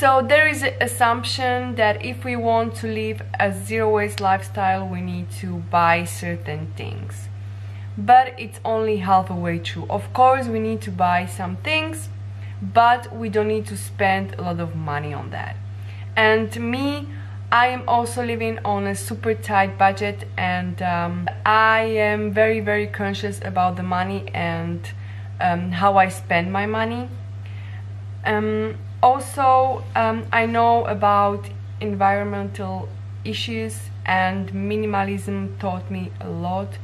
So there is an assumption that if we want to live a zero waste lifestyle, we need to buy certain things. But it's only halfway true. Of course, we need to buy some things, but we don't need to spend a lot of money on that. And me, I am also living on a super tight budget and um, I am very very conscious about the money and um, how I spend my money. Um, also, um, I know about environmental issues and minimalism taught me a lot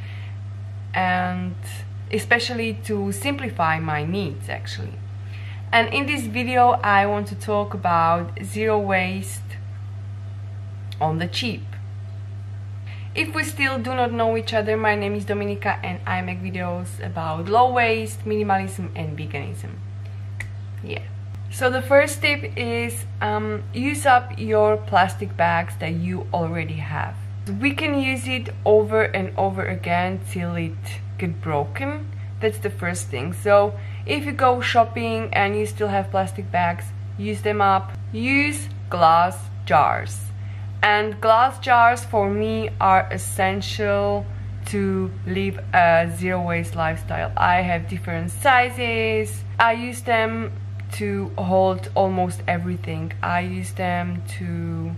and especially to simplify my needs actually. And in this video I want to talk about zero waste on the cheap. If we still do not know each other, my name is Dominika and I make videos about low waste, minimalism and veganism. Yeah. So the first tip is um, use up your plastic bags that you already have. We can use it over and over again till it get broken. That's the first thing. So if you go shopping and you still have plastic bags, use them up. Use glass jars. And glass jars for me are essential to live a zero waste lifestyle. I have different sizes. I use them to hold almost everything. I use them to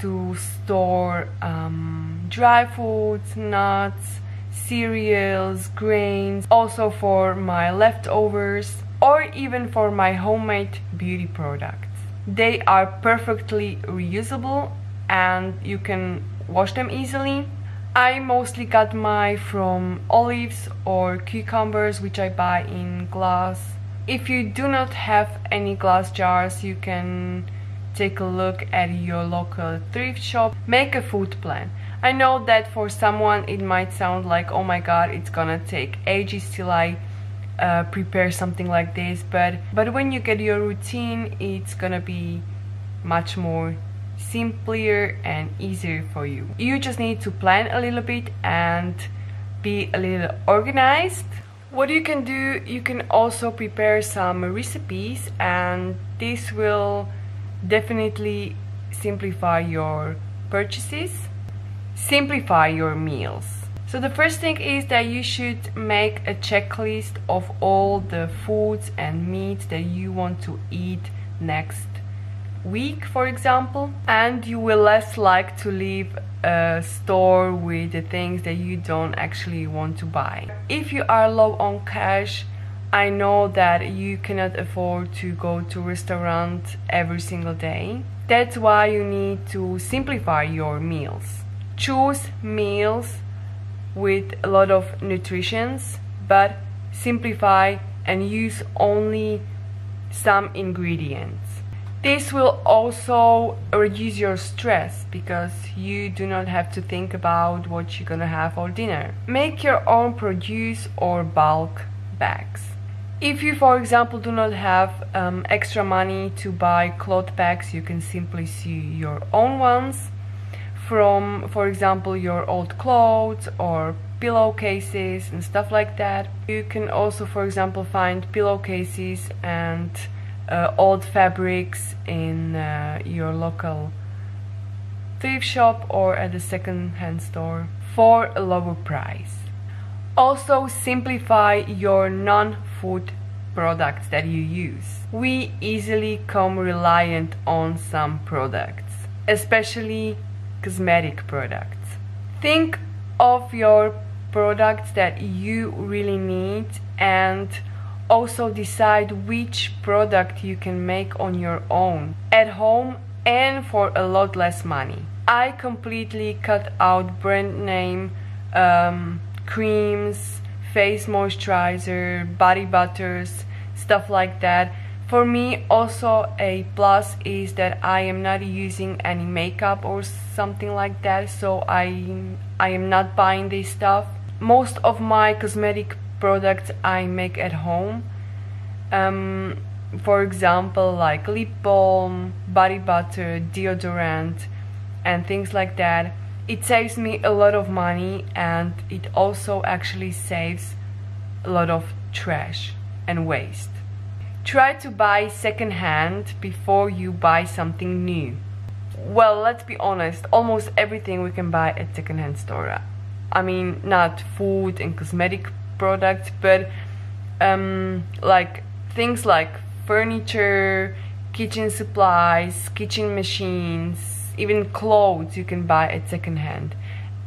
to store um, dry foods, nuts, cereals, grains, also for my leftovers or even for my homemade beauty products. They are perfectly reusable and you can wash them easily. I mostly got my from olives or cucumbers which I buy in glass if you do not have any glass jars, you can take a look at your local thrift shop. Make a food plan. I know that for someone it might sound like, oh my god, it's gonna take ages till I uh, prepare something like this, but, but when you get your routine, it's gonna be much more simpler and easier for you. You just need to plan a little bit and be a little organized what you can do, you can also prepare some recipes and this will definitely simplify your purchases, simplify your meals. So the first thing is that you should make a checklist of all the foods and meats that you want to eat next week for example and you will less like to leave a store with the things that you don't actually want to buy. If you are low on cash I know that you cannot afford to go to restaurant every single day. That's why you need to simplify your meals. Choose meals with a lot of nutritions but simplify and use only some ingredients this will also reduce your stress because you do not have to think about what you're gonna have for dinner. Make your own produce or bulk bags. If you, for example, do not have um, extra money to buy cloth bags, you can simply sew your own ones from, for example, your old clothes or pillowcases and stuff like that. You can also, for example, find pillowcases and uh, old fabrics in uh, your local thrift shop or at a second-hand store for a lower price. Also simplify your non-food products that you use. We easily come reliant on some products, especially cosmetic products. Think of your products that you really need and also decide which product you can make on your own at home and for a lot less money. I completely cut out brand name um, creams, face moisturizer, body butters, stuff like that. For me also a plus is that I am not using any makeup or something like that so I, I am not buying this stuff. Most of my cosmetic products I make at home. Um, for example, like lip balm, body butter, deodorant, and things like that. It saves me a lot of money and it also actually saves a lot of trash and waste. Try to buy secondhand before you buy something new. Well, let's be honest, almost everything we can buy at secondhand store. I mean, not food and cosmetic products, but um, like things like furniture, kitchen supplies, kitchen machines, even clothes you can buy at second hand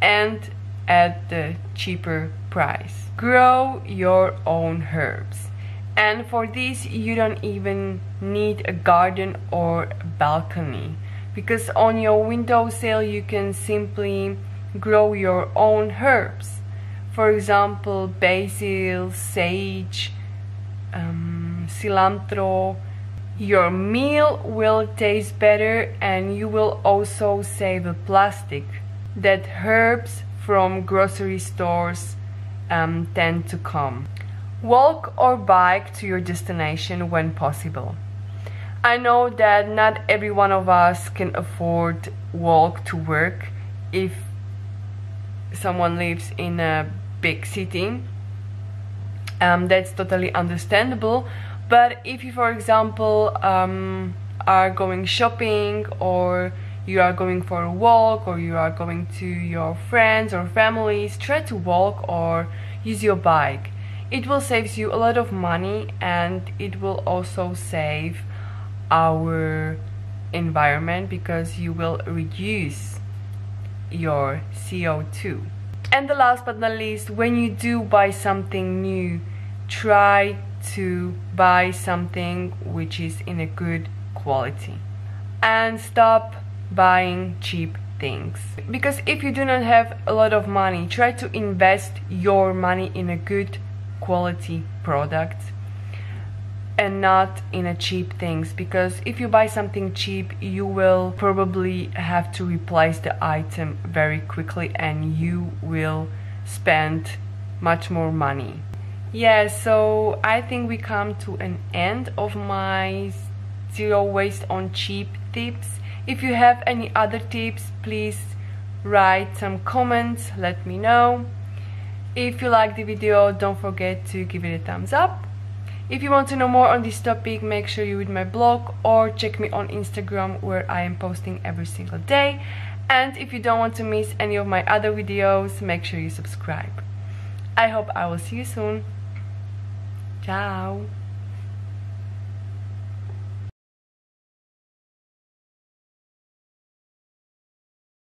and at the cheaper price. Grow your own herbs. And for this you don't even need a garden or a balcony because on your windowsill you can simply grow your own herbs. For example, basil, sage, um, cilantro. Your meal will taste better and you will also save the plastic that herbs from grocery stores um, tend to come. Walk or bike to your destination when possible. I know that not every one of us can afford walk to work if someone lives in a big city um, that's totally understandable. But if you for example um, are going shopping or you are going for a walk or you are going to your friends or families try to walk or use your bike. It will save you a lot of money and it will also save our environment because you will reduce your CO2 and the last but not least when you do buy something new try to buy something which is in a good quality and stop buying cheap things. Because if you do not have a lot of money try to invest your money in a good quality product and not in a cheap things because if you buy something cheap you will probably have to replace the item very quickly and you will spend much more money. Yeah so i think we come to an end of my zero waste on cheap tips. If you have any other tips please write some comments let me know. If you like the video don't forget to give it a thumbs up if you want to know more on this topic make sure you read my blog or check me on instagram where i am posting every single day. And if you don't want to miss any of my other videos make sure you subscribe. I hope i will see you soon. Ciao!